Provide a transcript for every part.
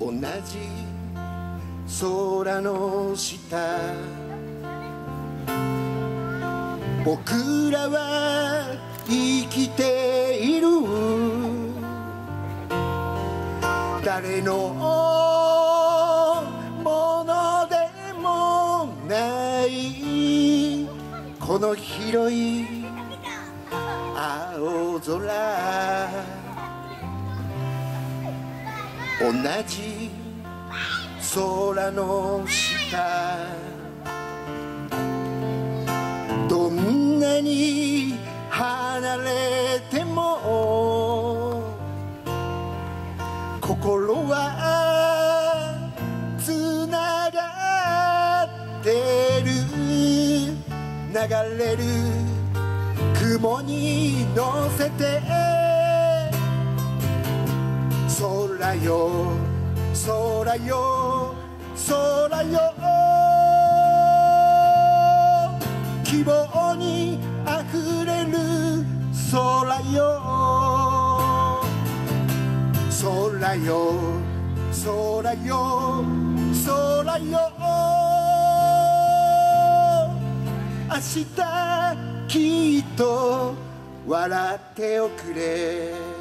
同じ空の下。僕らは生きている。誰のものでもない。この広い青空。同じ空の下。どんなに離れても心はつながってる。流れる雲に乗せて。空よ空よ空よ。希望にあふれる空よ。空よ空よ空よ。明日きっと笑っておくれ。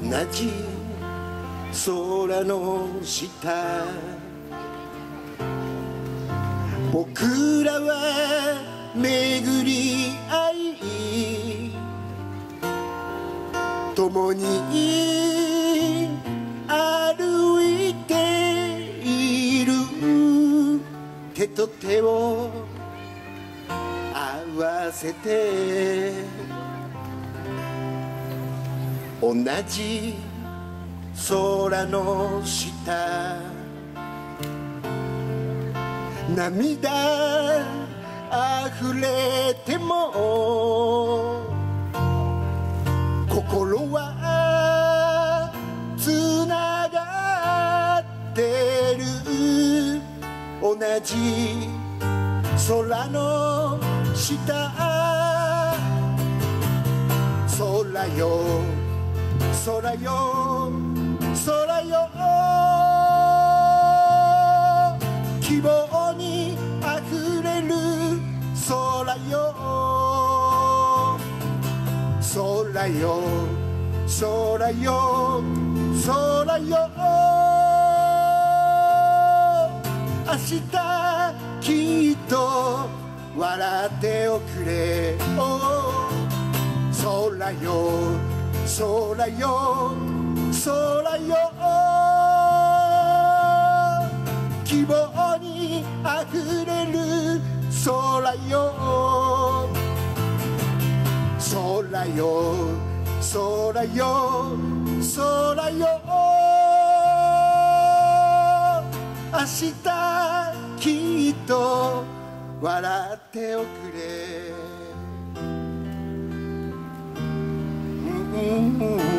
同じ空の下僕らは巡り合い。共に歩いている。手と手を合わせて同じ空の下涙あふれても心はつながってる同じ空の下空よ空よ空よ。希望にあふれる空よ。空よ空よ。空よ。明日きっと笑っておくれ、oh 空よ。空よ空よ。希望にあふれる空よ。空よ空よ。空よ。明日きっと笑っておくれ。mm-hmm.